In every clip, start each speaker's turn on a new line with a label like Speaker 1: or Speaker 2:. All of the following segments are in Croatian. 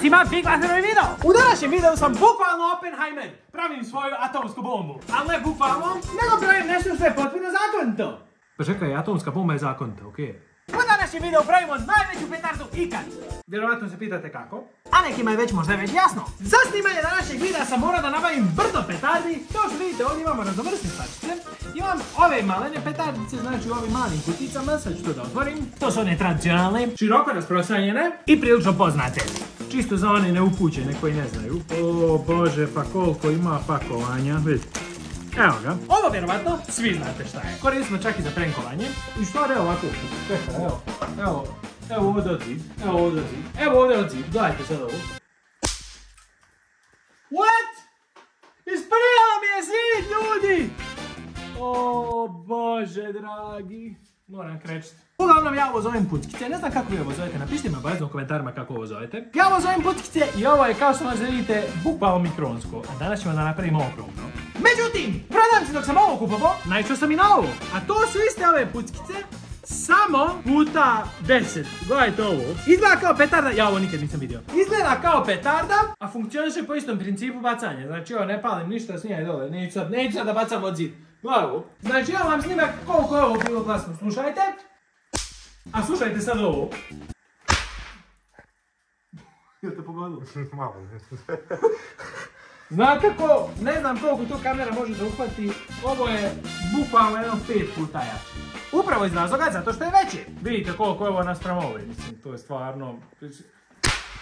Speaker 1: Svima, Big Laterovi video! U današnjem videu sam bukvalno Oppenheimer. Pravim svoju atomsku bombu. Ali ne bukvalno, nego pravim nešto što je potpuno zakonito. Pa čekaj, atomska bomba je zakonita, okej. U današnjem videu pravimo najveću petardu ikad. Vjerovatno se pitate kako. A nekima je već možda već jasno. Za snimanje današnjeg videa sam morao da nabavim brdo petardi. Kao što vidite ovdje imamo raznovrsne stačice. Imam ove malene petardice, znači u ovim malim kuticama, sad ću to da otvorim. To su one tradicionalne, široko rasprostranjene i prilično poznate. Čisto za one neupućene koji ne znaju. O bože, pa koliko ima pakovanja, vidite. Evo ga. Ovo vjerovatno svi znate šta je. Koristimo čak i za prenkovanje. I što je ovako? Čekaj, evo. Evo. Evo ovdje odziv. Evo ovdje odziv. Evo ovdje odziv. Gledajte sad ovo. What? Isprijala mi je zid, ljudi! O bože dragi. Moram krećiti. Uglavnom ja ovo zovem puckice, ne znam kako vi ovo zovete, napišite mi obavezno u komentarima kako ovo zovete. Ja ovo zovem puckice i ovo je kao što možete vidite bukvalno mikronsko, a danas ćemo da napravimo okrugno. Međutim, prodam se dok sam ovo kupovao, naišao sam i na ovo, a to su iste ove puckice, samo puta 10. Gledajte ovo. Izgleda kao petarda, ja ovo nikad nisam vidio. Izgleda kao petarda, a funkcioniše po istom principu bacanja. Znači ovo ne palim ništa, snijaj dole, neću sad, da bacam od zid. Ovo. Znači evo vam snimak koliko je ovo bilo glasno. Slušajte. A slušajte sad ovo. Jel te pogodilo?
Speaker 2: Malo.
Speaker 1: Znate ko, ne znam koliko to kamera može da uhvati, ovo je bukvalno jedno pet puta jače. Upravo iz razloga zato što je veće. Vidite koliko je ovo naspram ove, mislim, to je stvarno...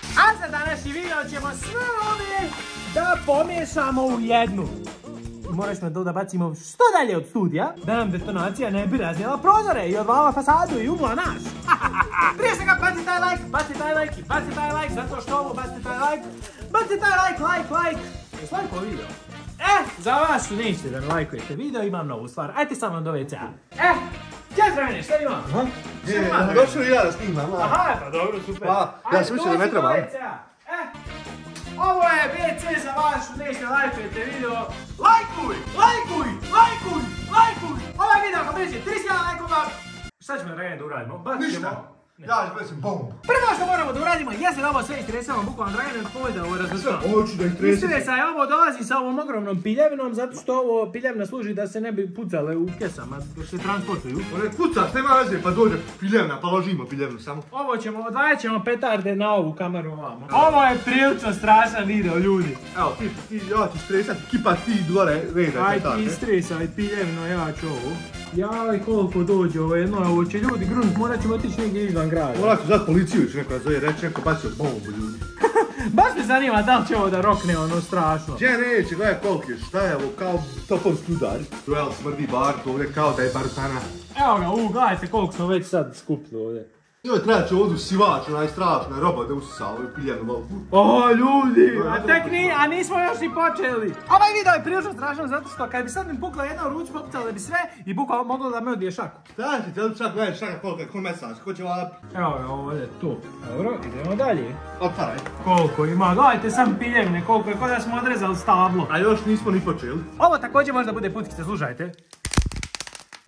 Speaker 1: A za današnji video ćemo sve ove da pomiješamo u jednu. Morat ćemo to da bacimo što dalje od studija, da nam detonacija ne bi raznijela prozore i odvala fasadu i ugla naš. Prije svega baci taj like, baci taj like i baci taj like, zato što ovo baci taj like. Baci taj like, like, like. Jesi lajko video? Eh, za vas nećete da mi lajkujete video, imam novu stvar. Ajde samo do WC-a. Eh, gdje Zdravine, šta ima?
Speaker 2: Aha. E,
Speaker 1: ima,
Speaker 2: došao i ja da snimam.
Speaker 1: Aha, pa dobro, super.
Speaker 2: Pa, ja
Speaker 1: Ajde,
Speaker 2: sam mislio da ne
Speaker 1: dođi do. WC-a. Eh, ovo je WC za vas nećete lajkujete video. Lajkuj, lajkuj, lajkuj, lajkuj. Ovaj video ako prijeđe 30 lajkova, šta ćemo Dragane da uradimo?
Speaker 2: Ništa. Ja ću bacim bombu.
Speaker 1: Prvo što moramo da uradimo jeste da ovo sve istresamo bukvalno Dragane spomoj da ovo razvrstamo.
Speaker 2: Hoću da ih tresim.
Speaker 1: Istresa je ovo dolazi sa ovom ogromnom piljevinom zato što ovo piljevina služi da se ne bi pucale u kesama dok se transportuju.
Speaker 2: One kucaš, nema veze, pa dođe piljevna, pa ložimo piljevnu samo.
Speaker 1: Ovo ćemo, odvajat ćemo petarde na ovu kameru ovamo. Ovo je prilično strašan video ljudi.
Speaker 2: Evo, ti, ti, ja ću stresati, kipa ti dvore, reda,
Speaker 1: Aj ti
Speaker 2: petarde.
Speaker 1: istresaj piljevino, ja ću ovo. Jaj koliko dođe ovo jedno, ovo će ljudi grunt, morat ćemo otići negdje izvan grada.
Speaker 2: Morat ću zvat policiju, ću neko da zove, reći neko bacio bombu ljudi.
Speaker 1: Baš me zanima da li će ovo da rokne ono strašno.
Speaker 2: Gdje neće, gledaj koliko je, šta je ovo, kao topovski udar. To je, smrdi bar, to ovdje kao da je barutana.
Speaker 1: Evo ga, u, gledajte koliko smo već sad skupili ovdje.
Speaker 2: Joj, treba će ovdje sivač, onaj strašna roba da usisa ovu piljevnu malku.
Speaker 1: O, ljudi, a tek ni, a nismo još ni počeli. Ovaj video je prilično strašan zato što kad bi sad mi pukla jedna u ruci, popucala bi sve i bukvalno moglo da me odbije šaku.
Speaker 2: Šta će, te sad gledaj šta koliko je, ko mesać, ko će vala...
Speaker 1: Evo ga, ovo je to. Dobro, idemo dalje.
Speaker 2: Otvaraj.
Speaker 1: Koliko ima, gledajte sam piljevine, koliko je, kod da smo odrezali stablo.
Speaker 2: A još nismo ni počeli.
Speaker 1: Ovo također možda bude putkice, slušajte.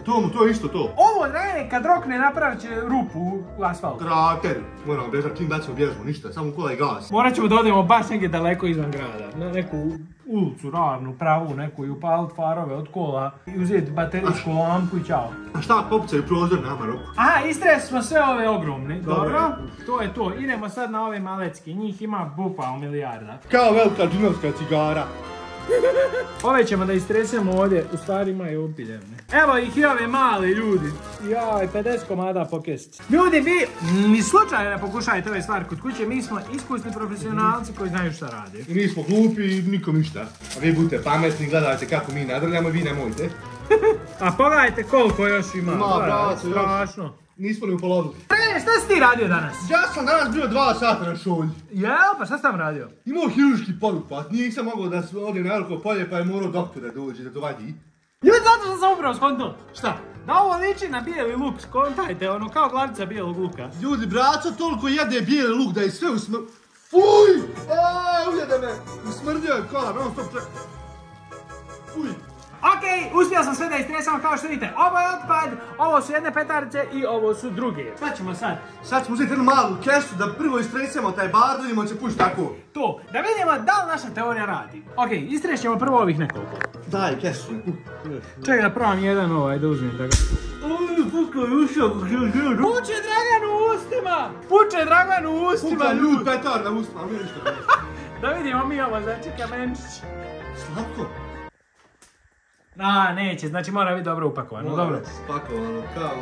Speaker 2: To mu, to je isto to.
Speaker 1: Ovo, Dragane, kad rokne napravit će rupu u asfaltu.
Speaker 2: Krater. Moramo bježati, čim bacimo bježimo, ništa, samo kola i gas.
Speaker 1: Morat ćemo da odemo baš negdje daleko izvan grada. Na neku ulicu, ravnu, pravu neku i upalit farove od kola i uzeti baterijsku lampu i čao.
Speaker 2: A šta popucaju prozor nama roku?
Speaker 1: Aha, istresli smo sve ove ogromne.
Speaker 2: Dobro.
Speaker 1: Dobro. To je to. Idemo sad na ove malecke. Njih ima bukvalno milijarda.
Speaker 2: Kao velika džinovska cigara.
Speaker 1: Ove ćemo da istresemo ovdje. U stvari imaju opiljevne. Evo ih i ove male ljudi. Jaj, 50 komada po kesici. Ljudi, vi ni slučajno ne pokušajte ove stvari kod kuće. Mi smo iskusni profesionalci koji znaju šta rade.
Speaker 2: I nismo glupi i nikom ništa. A vi budete pametni, gledajte kako mi nadrljamo i vi nemojte.
Speaker 1: A pogledajte koliko još ima.
Speaker 2: Ima, još.
Speaker 1: strašno.
Speaker 2: Nismo ni upolovili.
Speaker 1: Dragane, šta si ti radio danas?
Speaker 2: Ja sam danas bio dva sata na šolji.
Speaker 1: Jel, pa šta si tam radio?
Speaker 2: Imao hiruški podupat, nisam mogao da se odim na veliko polje pa je morao doktor da dođe da to vadi.
Speaker 1: Ljudi, zato što sam upravo skonto. Šta? Da ovo liči na bijeli luk, skontajte, ono kao glavica bijelog luka.
Speaker 2: Ljudi, braco toliko jede bijeli luk da je sve usmr... Fuj! Aaaa, ujede me! Usmrdio je kola, non stop tre... Fuj!
Speaker 1: Ok, uspio sam sve da istresam kao što vidite. Ovo je otpad, ovo su jedne petarce i ovo su druge. Šta ćemo sad?
Speaker 2: Sad ćemo uzeti jednu malu kesu da prvo istresemo taj bar, da vidimo će pući tako.
Speaker 1: To, da vidimo da li naša teorija radi. Ok, istrećemo prvo ovih nekoliko.
Speaker 2: Daj kesu.
Speaker 1: Čekaj da probam jedan ovaj da uzmem da ga... Puče Dragan u ustima! Puče Dragan u ustima,
Speaker 2: Puka
Speaker 1: ljudi!
Speaker 2: ljud petar na ustima, nije ništa.
Speaker 1: Da vidimo mi ovo, znači kamenčić.
Speaker 2: Slatko.
Speaker 1: A, neće, znači mora biti dobro upakovano, dobro.
Speaker 2: Dobro, spakovano, kao.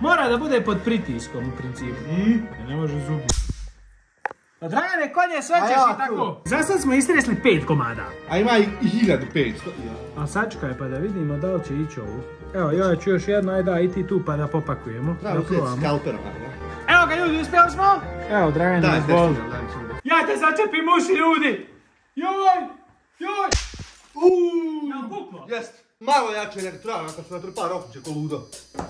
Speaker 1: Mora da bude pod pritiskom u principu.
Speaker 2: Mm.
Speaker 1: Ne može zubi. Pa Dragane, konje, sve ćeš
Speaker 2: ja
Speaker 1: i tako.
Speaker 2: tu.
Speaker 1: Za sad smo istresli pet komada.
Speaker 2: A ima i 1500.
Speaker 1: A sačkaj pa da vidimo da li će ići ovu. Evo, ja ću još jedno, ajde, aj ti tu pa da popakujemo.
Speaker 2: Treba
Speaker 1: da
Speaker 2: uzeti
Speaker 1: probamo.
Speaker 2: skalpera.
Speaker 1: Evo ga ljudi, uspjeli smo? Evo, Dragane,
Speaker 2: da-
Speaker 1: Ja te začepim uši, ljudi! Joj! Joj!
Speaker 2: Uuuu!
Speaker 1: Jel puklo?
Speaker 2: Jest. Malo jače nego treba, kad se natrpa rokiće ko ludo.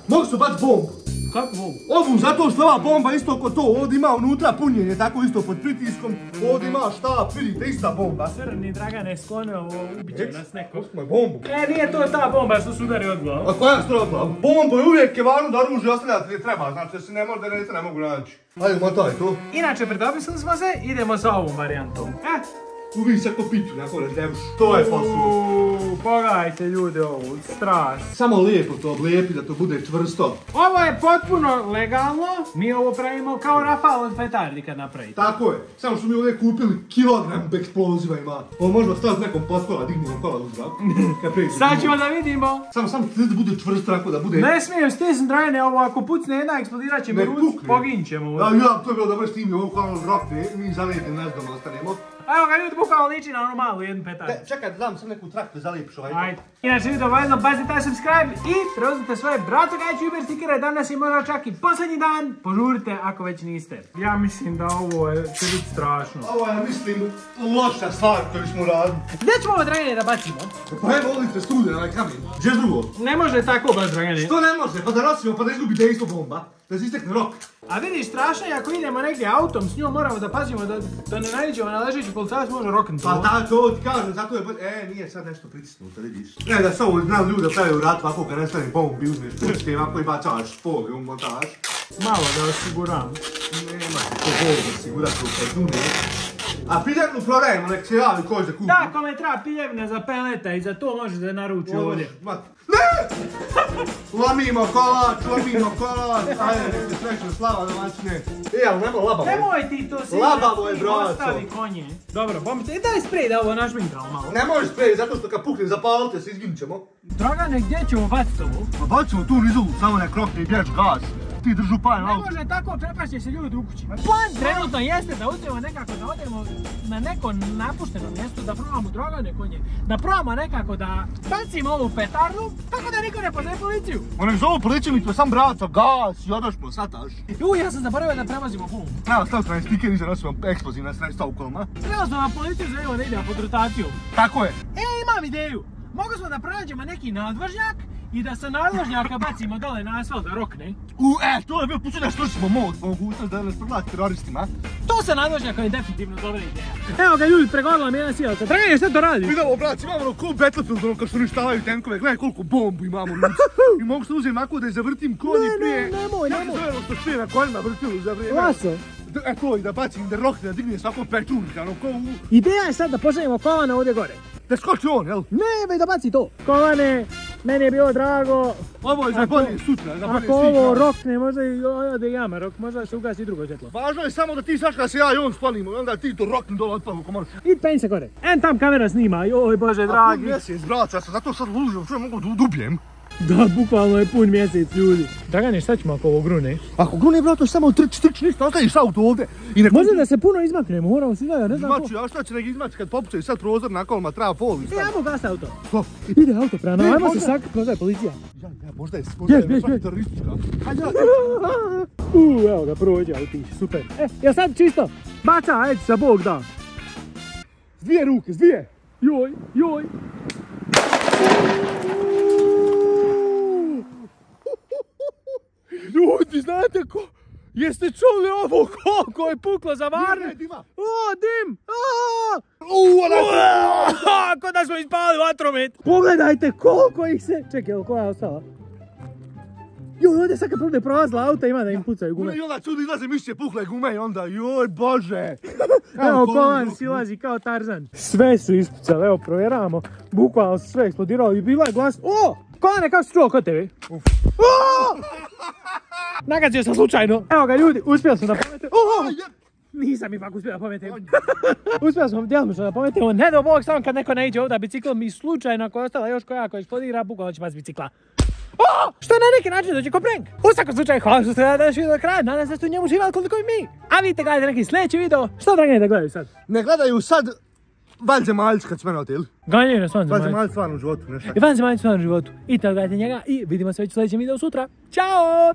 Speaker 2: Mogu se bać bombu.
Speaker 1: Kako mogu?
Speaker 2: Ovu, zato što ova bomba isto ko to, ovdje ima unutra punjenje, tako isto pod pritiskom, ovdje ima štap, vidite, ista bomba.
Speaker 1: Crni Dragane sklone ovo, ubit će nas neko.
Speaker 2: Je bombu.
Speaker 1: E, nije to ta bomba što su udari od glavu.
Speaker 2: A koja je stropa? Bomba je uvijek je važno da oružje ostavljati gdje treba, znači da se ne može da ne, ne mogu naći. Ajde, motaj to.
Speaker 1: Inače, predomislili smo se, idemo sa ovom varijantom. E,
Speaker 2: Uvi se ko pitu, neko razdevuš. To je.
Speaker 1: Uuu, pogledajte ljudi ovu, strast.
Speaker 2: Samo lijepo to oblijepi da to bude čvrsto.
Speaker 1: Ovo je potpuno legalno, mi ovo pravimo kao Rafal od petardi kad napravite.
Speaker 2: Tako je, samo što mi ovdje kupili kilogram eksploziva ima. Ovo možemo staviti nekom pod kola, dignemo kola u zrak.
Speaker 1: Sad ćemo da vidimo.
Speaker 2: Samo, samo da bude čvrst tako da bude...
Speaker 1: Ne smijem stisnut Dragane, ovo ako pucne jedna eksplodirat će mi
Speaker 2: Ne
Speaker 1: ruc, ćemo.
Speaker 2: Ja, ja, to je bilo što imi ovo kao rokne, mi zalijepim ne znam, ostanemo.
Speaker 1: Evo ga ljudi, bukvalno liči na onu malu jednu petardu.
Speaker 2: Čekaj, da dam sam neku traktu zalijepiš ovaj.
Speaker 1: Ajde. Inače vidite obavezno bacite taj subscribe i preuzmite svoje braco gajče Uber stikere. Danas je možda čak i posljednji dan. Požurite ako već niste. Ja mislim da ovo je, će biti strašno.
Speaker 2: Ovo je, mislim, loša stvar koju smo radili.
Speaker 1: Gdje ćemo ovo Dragane da bacimo?
Speaker 2: Pa evo, ovdje ste studije, onaj kamen. Gdje je drugo?
Speaker 1: Ne može tako baš Dragane.
Speaker 2: Što ne može? Pa da nosimo, pa da izgubi dejstvo bomba. Da se istekne rok.
Speaker 1: A vidiš, strašno je ako idemo negdje autom s njom, moramo da pazimo da, da ne naiđemo na ležeći policajac može roknuti.
Speaker 2: Pa da, to ti kažem, zato je bolje. E, nije sad nešto pritisnuto, vidiš. Ne, da se ovo znam ljude pravi u rat, ovako kad nestane bombi, uzmeš puške, ovako i bacaš pol i umotaš.
Speaker 1: Malo da osiguram.
Speaker 2: Nema se to bomba sigurati u kazune. A piljevnu prodajemo, nek se javi ko će kupi.
Speaker 1: Da, kome treba piljevna za peleta i za to može da naruči ovdje.
Speaker 2: Ne! Lomimo kolač, lomimo kolač, ajde, nek se srećno slava domaćine. E, ali nema labavo.
Speaker 1: Nemoj ti to si
Speaker 2: Labavo je, braco.
Speaker 1: Ostavi konje. Dobro, bombice, i daj sprej da ovo našminkamo malo.
Speaker 2: Ne možeš sprej, zato što kad pukne zapalite se, izginut ćemo.
Speaker 1: Dragane, gdje ćemo baciti ovo?
Speaker 2: Pa bacimo tu nizu, samo ne krokne i bjež gas. Ti držu pajem
Speaker 1: Ne može tako, prepašće se ljudi u kući. Plan trenutno jeste da uzmemo nekako da odemo na neko napušteno mjesto, da probamo dragane konje. Da probamo nekako da bacimo ovu petardu, tako da niko ne pozove policiju.
Speaker 2: Onek zovu policiju mi to sam braca, gas i odašmo, sataš.
Speaker 1: Ju, ja sam zaboravio da prevozimo gum.
Speaker 2: Evo, stav taj stiker iza nosimo eksplozivna sredstva u kolima.
Speaker 1: Prevozimo na policiju, želimo da idemo pod rotaciju.
Speaker 2: Tako je.
Speaker 1: E, imam ideju. Mogli smo da pronađemo neki nadvožnjak i da sa nadvožnjaka bacimo dole na asfalt da rokne.
Speaker 2: U, e, to je bio puću da stršimo most, mogućnost da nas proglasi teroristima.
Speaker 1: To sa nadvožnjakom je definitivno dobra ideja. Evo ga ljudi, pregovorila mi jedna sijalka. Dragane, šta to radi?
Speaker 2: Vidimo, brac, imamo ono ko Battlefield, ono kad se uništavaju tenkove, gledaj koliko bombu imamo. I mogu se uzeti ovako da je zavrtim konji
Speaker 1: Ne, ne,
Speaker 2: prije.
Speaker 1: nemoj,
Speaker 2: Kako
Speaker 1: nemoj.
Speaker 2: se zove ono što špije na konjima vrtilu za vrijeme?
Speaker 1: Laso.
Speaker 2: E to i da bacim, da rokne, da digne svako pečurka, ono ko u...
Speaker 1: Ideja je sad da pošaljemo Kovana ovdje gore.
Speaker 2: Da skoči on, jel?
Speaker 1: Ne, već da baci to. Kovane, meni je bilo drago.
Speaker 2: Ovo je za bolje sutra, za bolje
Speaker 1: Ako ovo rokne, možda i ode jama rok, možda se ugasi drugo svjetlo.
Speaker 2: Važno je samo da ti saška se ja i on spalimo i onda ti to rokni dole ako možeš.
Speaker 1: I penj se gore. En tam kamera snima, joj bože
Speaker 2: A
Speaker 1: dragi.
Speaker 2: mjesec, braca, ja sam zato sad lužio, što mogu da dubljem.
Speaker 1: Da, bukvalno je pun mjesec ljudi. Dragane, šta ćemo ako ovo grune?
Speaker 2: Ako grune, brato, samo trč, trč, ništa, ostaviš auto ovdje. I
Speaker 1: Možda da se puno izmaknemo, moramo si da, ne znam ko.
Speaker 2: A šta će nek izmaći kad popucaju sad prozor na kolima, treba fol i
Speaker 1: E, gas auto.
Speaker 2: Što?
Speaker 1: Ide auto prema nama,
Speaker 2: Ne,
Speaker 1: ajmo se
Speaker 2: možda-
Speaker 1: sak, možda je policija.
Speaker 2: Ja, ja, možda je, možda je svaki
Speaker 1: bjež.
Speaker 2: teroristička. Hajde, ja,
Speaker 1: Uuu, evo ga, prođe autić, super. E, ja sad čisto, baca, ajde sa Bog da.
Speaker 2: s dvije ruke, s dvije.
Speaker 1: Joj, joj. Ljudi, znate ko? Jeste čuli ovo koliko je puklo za
Speaker 2: Ne,
Speaker 1: varne?
Speaker 2: dima.
Speaker 1: O, dim! O!
Speaker 2: Uuu, ona
Speaker 1: Uaa, Ko da smo ispali vatromet. Pogledajte koliko ih se... Čekaj, evo koja je ostala? Joj, ovdje sad kad bude prolazila auta ima da im pucaju gume.
Speaker 2: I onda čudi izlaze mišće puhle gume i onda, joj bože.
Speaker 1: Evo kolan silazi kao Tarzan. Sve su ispucali, evo provjeravamo. Bukvalno sve eksplodiralo i bila je glas... O! Kolane, kako si čuo kod tebi? O! Nagazio sam slučajno. Evo ga ljudi, uspio sam da pametim. Nisam ipak uspio da pametim. uspio sam djelomično da pametim. Ne do bog, samo kad neko ne iđe ovdje biciklom i slučajno ako je ostala još koja ako eksplodira, bukvalno će pas bicikla. O! Što na neki način dođe ko prank. U svakom slučaju, hvala što ste gledali video do kraja. Nadam se da ste u njemu živali koliko i mi. A vidite gledajte neki sljedeći video. Što dragi da gledaju sad?
Speaker 2: Ne gledaju sad vanzemaljci kad su mene oteli.
Speaker 1: Ganjaju nas vanzemaljci.
Speaker 2: Vanzemaljci stvarno u životu, nešto.
Speaker 1: I vanzemaljci u stvarnom životu. I tako gledajte njega i vidimo se već u sljedećem videu sutra. Ćao!